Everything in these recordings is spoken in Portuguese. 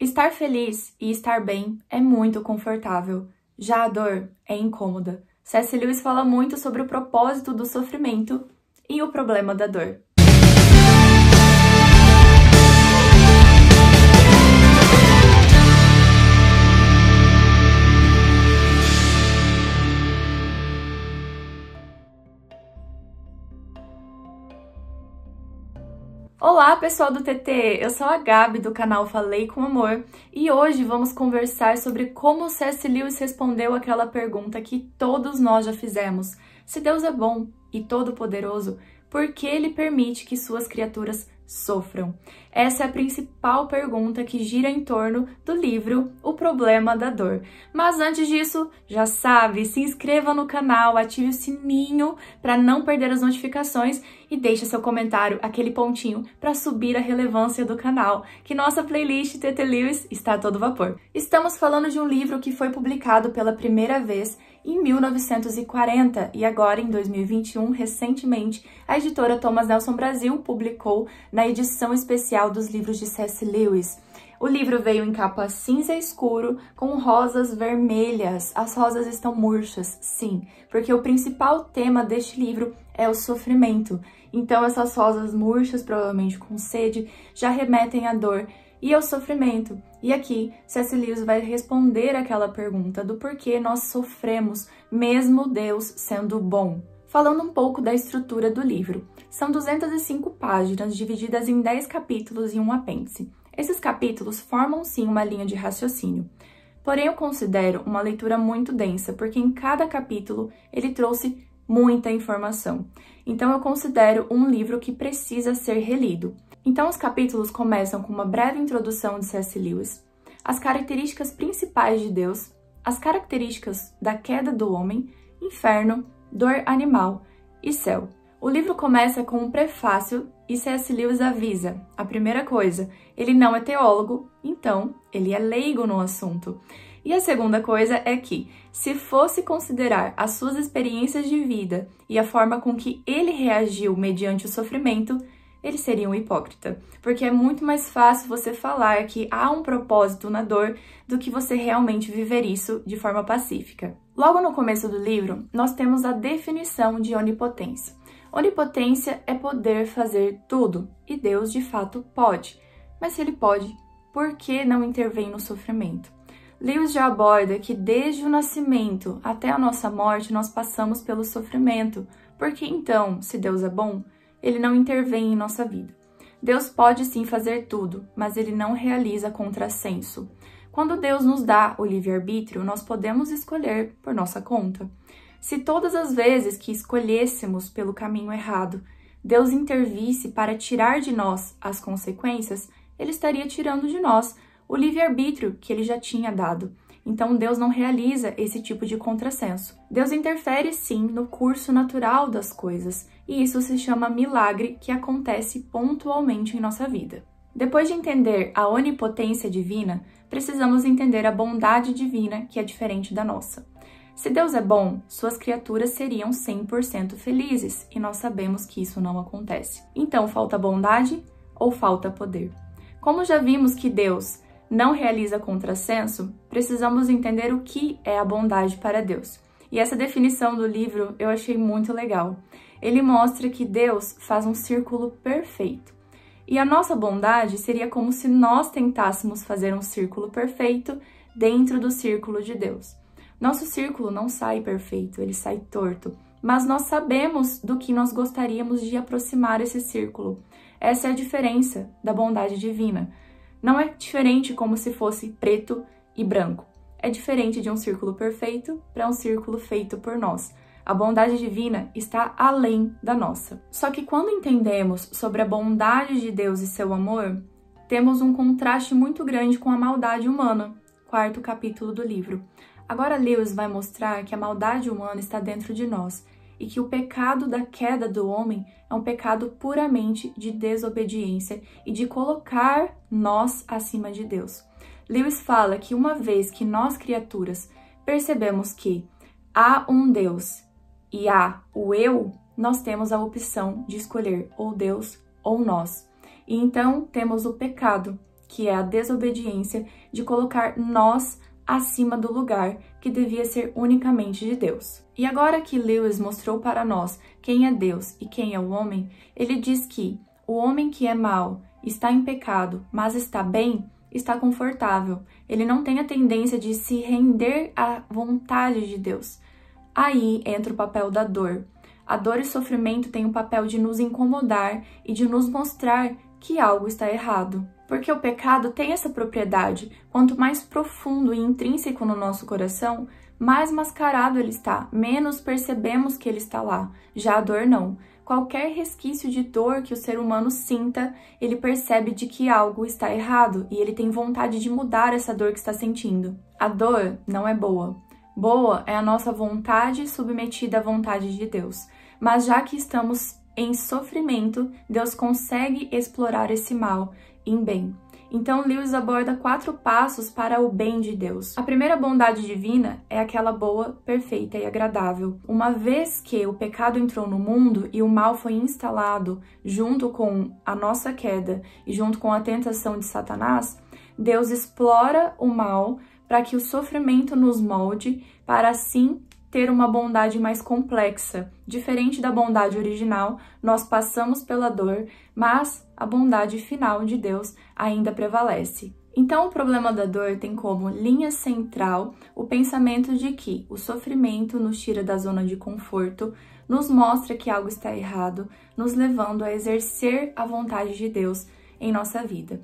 Estar feliz e estar bem é muito confortável, já a dor é incômoda. C.S. Lewis fala muito sobre o propósito do sofrimento e o problema da dor. Olá, pessoal do TT! Eu sou a Gabi do canal Falei com Amor e hoje vamos conversar sobre como C.S. Lewis respondeu aquela pergunta que todos nós já fizemos: se Deus é bom e todo-poderoso, por que ele permite que suas criaturas sofram? Essa é a principal pergunta que gira em torno do livro O Problema da Dor. Mas antes disso, já sabe, se inscreva no canal, ative o sininho para não perder as notificações e deixe seu comentário, aquele pontinho, para subir a relevância do canal, que nossa playlist TT Lewis está a todo vapor. Estamos falando de um livro que foi publicado pela primeira vez em 1940 e agora em 2021, recentemente, a editora Thomas Nelson Brasil publicou na edição especial dos livros de C.S. Lewis. O livro veio em capa cinza escuro com rosas vermelhas. As rosas estão murchas, sim, porque o principal tema deste livro é o sofrimento. Então essas rosas murchas, provavelmente com sede, já remetem à dor e ao sofrimento. E aqui, C.S. Lewis vai responder aquela pergunta do porquê nós sofremos, mesmo Deus sendo bom. Falando um pouco da estrutura do livro. São 205 páginas, divididas em 10 capítulos e um apêndice. Esses capítulos formam sim uma linha de raciocínio. Porém, eu considero uma leitura muito densa, porque em cada capítulo ele trouxe muita informação. Então, eu considero um livro que precisa ser relido. Então, os capítulos começam com uma breve introdução de C.S. Lewis, as características principais de Deus, as características da queda do homem, inferno, dor animal e céu. O livro começa com um prefácio e C.S. Lewis avisa: a primeira coisa, ele não é teólogo, então ele é leigo no assunto. E a segunda coisa é que, se fosse considerar as suas experiências de vida e a forma com que ele reagiu mediante o sofrimento, ele seria um hipócrita, porque é muito mais fácil você falar que há um propósito na dor do que você realmente viver isso de forma pacífica. Logo no começo do livro, nós temos a definição de onipotência. Onipotência é poder fazer tudo, e Deus de fato pode. Mas se ele pode, por que não intervém no sofrimento? Lewis já aborda que desde o nascimento até a nossa morte nós passamos pelo sofrimento. Porque então, se Deus é bom, ele não intervém em nossa vida. Deus pode sim fazer tudo, mas ele não realiza contrassenso. Quando Deus nos dá o livre-arbítrio, nós podemos escolher por nossa conta. Se todas as vezes que escolhêssemos pelo caminho errado, Deus intervisse para tirar de nós as consequências, ele estaria tirando de nós o livre-arbítrio que ele já tinha dado. Então Deus não realiza esse tipo de contrassenso. Deus interfere sim no curso natural das coisas, e isso se chama milagre que acontece pontualmente em nossa vida. Depois de entender a onipotência divina, precisamos entender a bondade divina que é diferente da nossa. Se Deus é bom, suas criaturas seriam 100% felizes, e nós sabemos que isso não acontece. Então, falta bondade ou falta poder? Como já vimos que Deus não realiza contrassenso, precisamos entender o que é a bondade para Deus. E essa definição do livro eu achei muito legal. Ele mostra que Deus faz um círculo perfeito. E a nossa bondade seria como se nós tentássemos fazer um círculo perfeito dentro do círculo de Deus. Nosso círculo não sai perfeito, ele sai torto, mas nós sabemos do que nós gostaríamos de aproximar esse círculo. Essa é a diferença da bondade divina. Não é diferente como se fosse preto e branco. É diferente de um círculo perfeito para um círculo feito por nós. A bondade divina está além da nossa. Só que quando entendemos sobre a bondade de Deus e seu amor, temos um contraste muito grande com a maldade humana, quarto capítulo do livro. Agora Lewis vai mostrar que a maldade humana está dentro de nós e que o pecado da queda do homem é um pecado puramente de desobediência e de colocar nós acima de Deus. Lewis fala que uma vez que nós criaturas percebemos que há um Deus e há o eu, nós temos a opção de escolher ou Deus ou nós. E então temos o pecado, que é a desobediência de colocar nós acima do lugar que devia ser unicamente de Deus. E agora que Lewis mostrou para nós quem é Deus e quem é o homem, ele diz que o homem que é mau está em pecado, mas está bem, está confortável. Ele não tem a tendência de se render à vontade de Deus. Aí entra o papel da dor. A dor e sofrimento têm o papel de nos incomodar e de nos mostrar que algo está errado. Porque o pecado tem essa propriedade. Quanto mais profundo e intrínseco no nosso coração, mais mascarado ele está, menos percebemos que ele está lá. Já a dor não. Qualquer resquício de dor que o ser humano sinta, ele percebe de que algo está errado e ele tem vontade de mudar essa dor que está sentindo. A dor não é boa. Boa é a nossa vontade submetida à vontade de Deus. Mas já que estamos em sofrimento, Deus consegue explorar esse mal em bem. Então, Lewis aborda quatro passos para o bem de Deus. A primeira bondade divina é aquela boa, perfeita e agradável. Uma vez que o pecado entrou no mundo e o mal foi instalado junto com a nossa queda e junto com a tentação de Satanás, Deus explora o mal para que o sofrimento nos molde, para assim ter uma bondade mais complexa. Diferente da bondade original, nós passamos pela dor, mas a bondade final de Deus ainda prevalece. Então, o problema da dor tem como linha central o pensamento de que o sofrimento nos tira da zona de conforto, nos mostra que algo está errado, nos levando a exercer a vontade de Deus em nossa vida.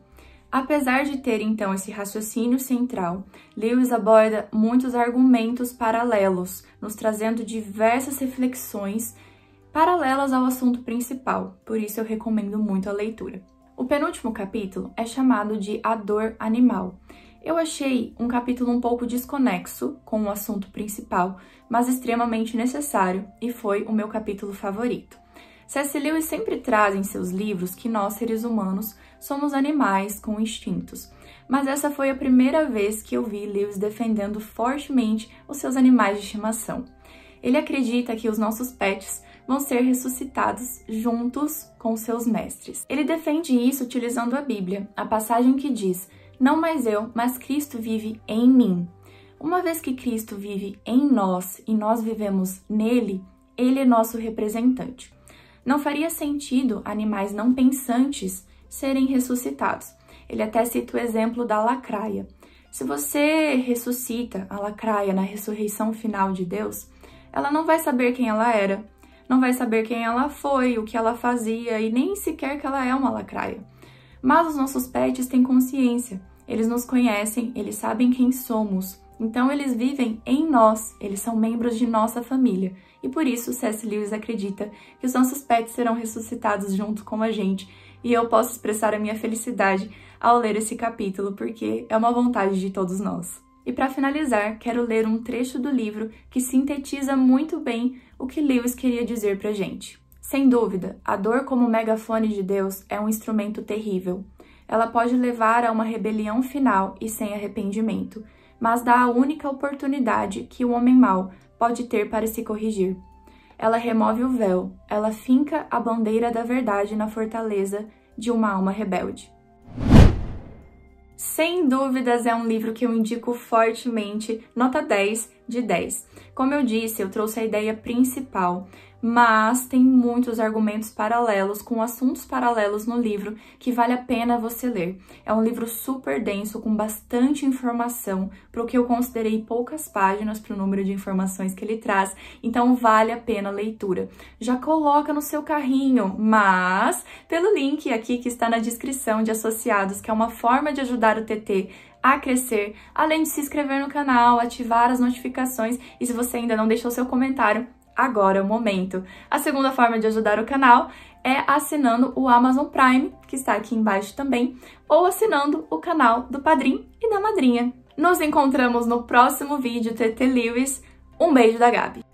Apesar de ter então esse raciocínio central, Lewis aborda muitos argumentos paralelos, nos trazendo diversas reflexões paralelas ao assunto principal, por isso eu recomendo muito a leitura. O penúltimo capítulo é chamado de A Dor Animal. Eu achei um capítulo um pouco desconexo com o assunto principal, mas extremamente necessário e foi o meu capítulo favorito. C.S. Lewis sempre traz em seus livros que nós, seres humanos, somos animais com instintos. Mas essa foi a primeira vez que eu vi Lewis defendendo fortemente os seus animais de estimação. Ele acredita que os nossos pets vão ser ressuscitados juntos com seus mestres. Ele defende isso utilizando a Bíblia, a passagem que diz: Não mais eu, mas Cristo vive em mim. Uma vez que Cristo vive em nós e nós vivemos nele, ele é nosso representante. Não faria sentido animais não pensantes serem ressuscitados. Ele até cita o exemplo da lacraia. Se você ressuscita a lacraia na ressurreição final de Deus, ela não vai saber quem ela era, não vai saber quem ela foi, o que ela fazia e nem sequer que ela é uma lacraia. Mas os nossos pets têm consciência, eles nos conhecem, eles sabem quem somos, então eles vivem em nós, eles são membros de nossa família. E por isso C.S. Lewis acredita que os nossos pets serão ressuscitados junto com a gente. E eu posso expressar a minha felicidade ao ler esse capítulo, porque é uma vontade de todos nós. E para finalizar, quero ler um trecho do livro que sintetiza muito bem o que Lewis queria dizer pra gente. Sem dúvida, a dor como megafone de Deus é um instrumento terrível. Ela pode levar a uma rebelião final e sem arrependimento, mas dá a única oportunidade que o homem mau pode ter para se corrigir. Ela remove o véu, ela finca a bandeira da verdade na fortaleza de uma alma rebelde. Sem dúvidas é um livro que eu indico fortemente, nota 10 de 10. Como eu disse, eu trouxe a ideia principal, mas tem muitos argumentos paralelos, com assuntos paralelos no livro, que vale a pena você ler. É um livro super denso, com bastante informação, para o que eu considerei poucas páginas para o número de informações que ele traz, então vale a pena a leitura. Já coloca no seu carrinho, mas pelo link aqui que está na descrição de associados, que é uma forma de ajudar o TT a crescer, além de se inscrever no canal, ativar as notificações e se você ainda não deixou seu comentário, agora é o momento. A segunda forma de ajudar o canal é assinando o Amazon Prime, que está aqui embaixo também, ou assinando o canal do Padrim e da Madrinha. Nos encontramos no próximo vídeo TT Lewis. Um beijo da Gabi!